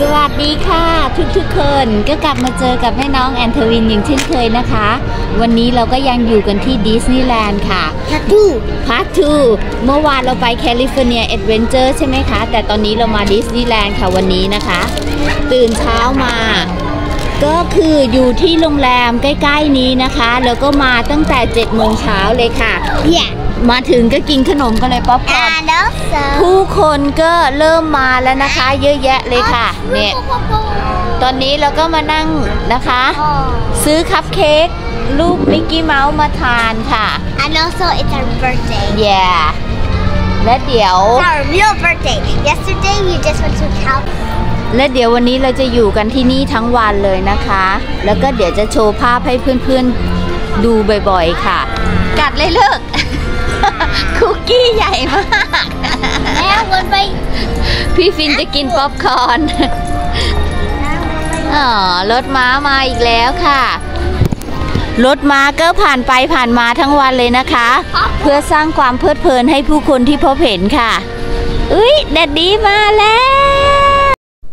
สวัสดีค่ะทุกๆคนก็กลับมาเจอกับแม่น้องแอนเทวินอย่างเช่นเคยนะคะ วันนี้เราก็ยังอยู่กันที่ดิสนีย์แลนด์ค่ะทัตทู part 2เมื่อวานเราไปแคลิฟอร์เนียเอดเวนเจอร์ใช่ไหมคะ แต่ตอนนี้เรามาดิสนีย์แลนด์ค่ะวันนี้นะคะ ตื่นเช้ามา ก็คืออยู่ที่โรงแรมใกล้ ๆนี้นะคะ แล้วก็มาตั้งแต่7โมงเช้าเลยค่ะ yeah มาถึงก็กินขนมกันเลยป๊อปคอร์น and also ผู้คนก็เริ่มมาแล้วนะคะ เยอะแยะเลยค่ะ เนี่ย ตอนนี้เราก็มานั่งนะคะ ซื้อคัพเค้กรูปมิกกี้เมาส์มาทานค่ะ and also it's our birthday yeah และเดี๋ยว it's our real birthday yesterday we just went to Cal และเดี๋ยววันนี้เราจะอยู่กันที่นี่ทั้งวันเลยนะคะ แล้วก็เดี๋ยวจะโชว์ภาพให้เพื่อนๆดูบ่อยๆค่ะ กัดเลยเลิก คุกกี้ใหญ่มากแม่วนไป พี่ฟินจะกินป๊อปคอร์นอ๋อรถม้ามาอีกแล้วค่ะ รถม้าก็ผ่านไปผ่านมาทั้งวันเลยนะคะ เพื่อสร้างความเพลิดเพลินให้ผู้คนที่พบเห็นค่ะ อุ้ยแดดดีมาแล้ว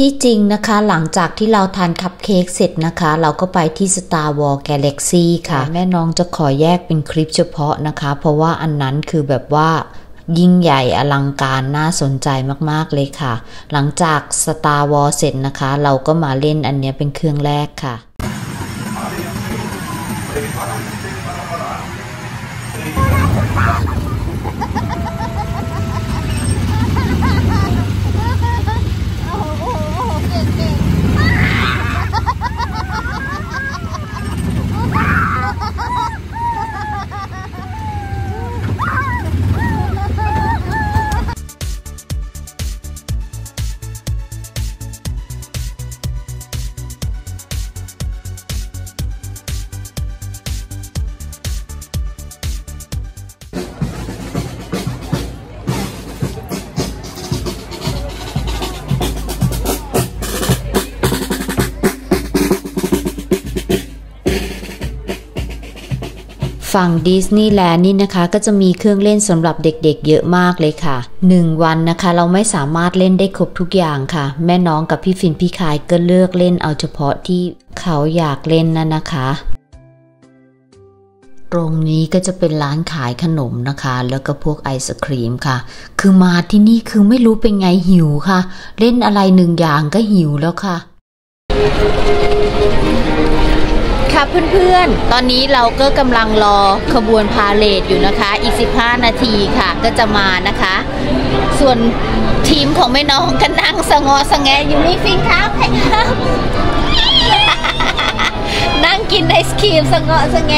ที่จริงนะคะหลังจากที่เราทานคัพเค้กเสร็จนะคะ เราก็ไปที่ Star Wars Galaxy ค่ะ แม่น้องจะขอแยกเป็นคลิปเฉพาะนะคะ เพราะว่าอันนั้นคือแบบว่ายิ่งใหญ่อลังการน่าสนใจมากๆเลยค่ะ หลังจาก Star Wars เสร็จนะคะ เราก็มาเล่นอันเนี้ยเป็นเครื่องแรกค่ะ ฝั่งดิสนีย์แลนด์นี่นะคะ ก็จะมีเครื่องเล่นสำหรับเด็กๆ เยอะมากเลยค่ะ 1 วันนะคะ เราไม่สามารถเล่นได้ครบทุกอย่างค่ะ แม่น้องกับพี่ฟินพี่คายก็เลือกเล่นเอาเฉพาะที่เขาอยากเล่นนั่นนะคะตรงนี้ก็จะเป็นร้านขายขนมนะคะ แล้วก็พวกไอศครีมค่ะ คือมาที่นี่คือไม่รู้เป็นไงหิวค่ะ เล่นอะไรหนึ่งอย่างก็หิวแล้วค่ะ ค่ะเพื่อนๆ ตอนนี้เราก็กำลังรอขบวนพาเลทอยู่นะคะ อีก 15 นาทีค่ะก็จะมานะคะ ส่วนทีมของแม่น้องก็นั่งสงอสงแงอยู่นี่ฟิงครับครับ นั่งกินไอศครีมสงอสงแง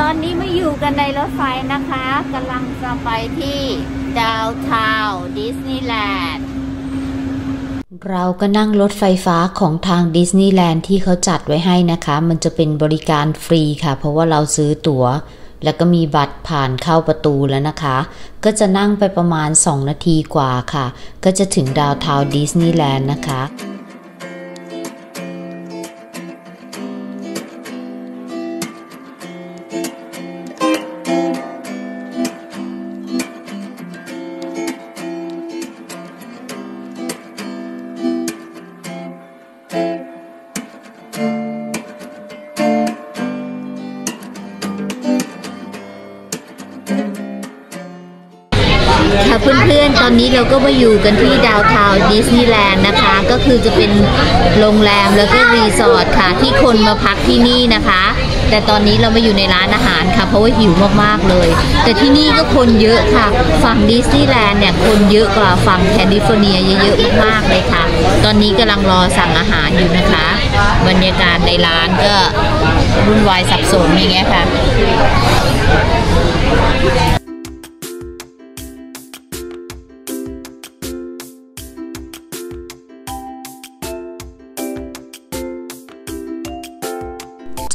ตอนนี้มาอยู่กันในรถไฟนะคะกำลังจะไปที่ดาวทาวดิสนีย์แลนด์เราก็นั่งรถไฟฟ้าของทางดิสนีย์แลนด์ที่เขาจัดไว้ให้นะคะ มันจะเป็นบริการฟรีค่ะ เพราะว่าเราซื้อตั๋ว แล้วก็มีบัตรผ่านเข้าประตูแล้วนะคะ ก็จะนั่งไปประมาณ 2 นาทีกว่าค่ะ ก็จะถึงดาวทาวดิสนีย์แลนด์นะคะ อนๆ ตอนนี้เราก็มาอยู่กันที่ Downtown ดิสนีย์แลนด์นะคะ ก็คือจะเป็นโรงแรมแล้วก็รีสอร์ทค่ะ ที่คนมาพักที่นี่นะคะ แต่ตอนนี้เรามาอยู่ในร้านอาหารค่ะ เพราะว่าหิวมากๆเลย แต่ที่นี่ก็คนเยอะค่ะ ฝั่งดิสนีย์แลนด์เนี่ยคนเยอะกว่าฝั่งแคลิฟอร์เนียเยอะๆมากๆเลยค่ะ ตอนนี้กำลังรอสั่งอาหารอยู่นะคะ บรรยากาศในร้านก็วุ่นวายสับสนอย่างเงี้ยค่ะ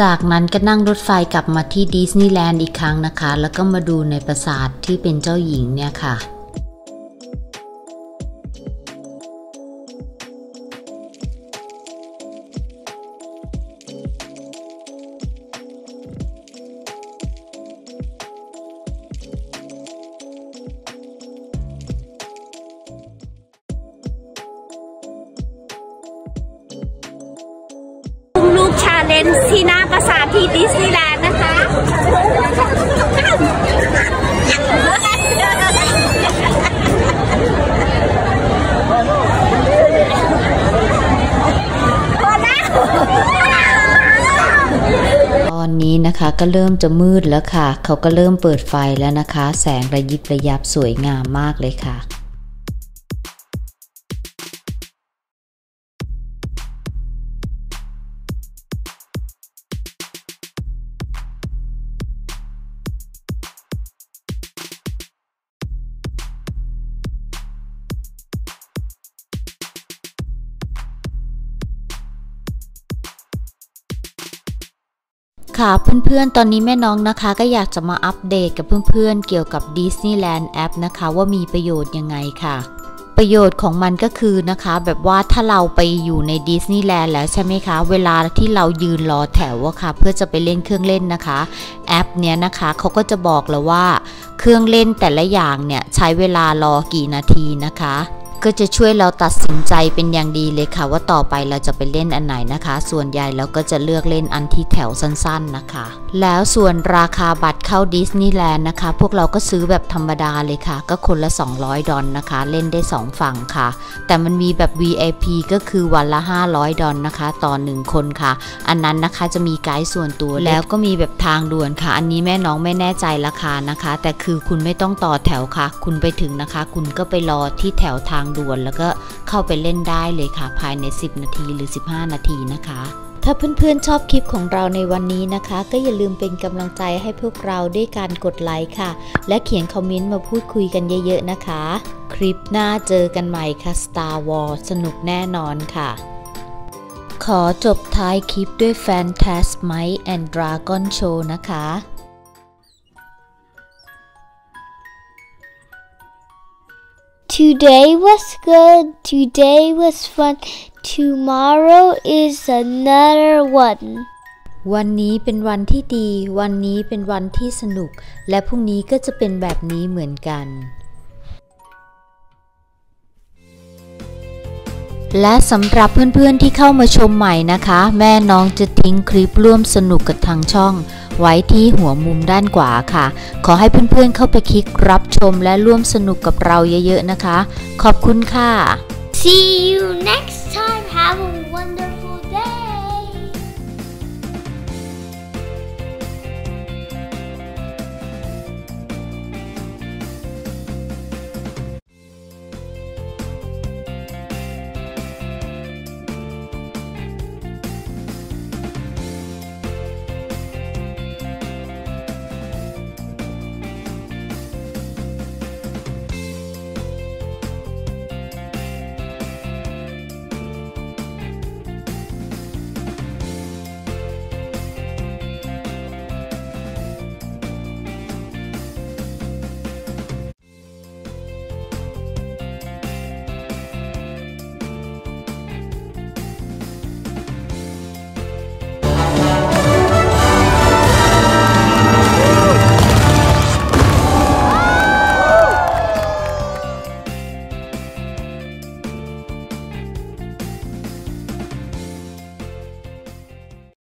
จากนั้นก็นั่งรถไฟกลับมาที่ดิสนีย์แลนด์อีกครั้งนะคะ แล้วก็มาดูในปราสาทที่เป็นเจ้าหญิงเนี่ยค่ะลูกชาเลนจ์ที่หน้า ซีแลนด์นะคะตอนนี้นะคะก็เริ่มจะมืดแล้วค่ะ เขาก็เริ่มเปิดไฟแล้วนะคะ แสงระยิบระยับสวยงามมากเลยค่ะ ค่ะเพื่อนๆ ตอนนี้แม่น้องนะคะ ก็อยากจะมาอัปเดตกับเพื่อนๆ เกี่ยวกับ Disneyland App นะคะ ว่ามีประโยชน์ยังไงค่ะ ประโยชน์ของมันก็คือนะคะ แบบว่าถ้าเราไปอยู่ในดิสนีย์แลนด์แล้วใช่ไหมคะ เวลาที่เรายืนรอแถวอะค่ะ เพื่อจะไปเล่นเครื่องเล่นนะคะ แอปเนี้ยนะคะเขาก็จะบอกเลยว่า เครื่องเล่นแต่ละอย่างเนี่ยใช้เวลารอกี่นาทีนะคะ ก็จะช่วยเราตัดสินใจเป็นอย่างดีเลยค่ะ ว่าต่อไปเราจะไปเล่นอันไหนนะคะ ส่วนใหญ่เราก็จะเลือกเล่นอันที่แถวสั้นๆนะคะ แล้วส่วนราคาบัตรเข้าดิสนีย์แลนด์นะคะ พวกเราก็ซื้อแบบธรรมดาเลยค่ะ ก็คนละ 200 ดอลนะคะ เล่นได้ 2 ฝั่งค่ะ แต่มันมีแบบ VIP ก็คือวันละ 500 ดอลนะคะ ต่อ 1 คนค่ะ อันนั้นนะคะจะมีไกด์ส่วนตัวแล้วก็มีแบบทางด่วนค่ะ อันนี้แม่น้องไม่แน่ใจราคานะคะ แต่คือคุณไม่ต้องต่อแถวค่ะ คุณไปถึงนะคะ คุณก็ไปรอที่แถวทางด่วน แล้วก็เข้าไปเล่นได้เลยค่ะ ภายใน 10 นาทีหรือ 15 นาทีนะคะถ้าเพื่อนๆชอบคลิปของเราในวันนี้นะคะ ก็อย่าลืมเป็นกำลังใจให้พวกเราด้วยการกดไลค์ค่ะ และเขียนคอมเมนต์มาพูดคุยกันเยอะๆนะคะ คลิปหน้าเจอกันใหม่ค่ะ Star Wars สนุกแน่นอนค่ะ ขอจบท้ายคลิปด้วย Phantasmite and Dragon Show นะคะ Today was good. Today was fun. Tomorrow is another one. วันนี้เป็นวันที่ดี วันนี้เป็นวันที่สนุก และพรุ่งนี้ก็จะเป็นแบบนี้เหมือนกัน และสำหรับเพื่อนๆที่เข้ามาชมใหม่นะคะ แม่น้องจะทิ้งคลิปร่วมสนุกกับทางช่อง ไว้ที่หัวมุมด้านขวาค่ะ ขอให้เพื่อนๆเข้าไปคลิกรับชมและร่วมสนุกกับเราเยอะๆนะคะ ขอบคุณค่ะ See you next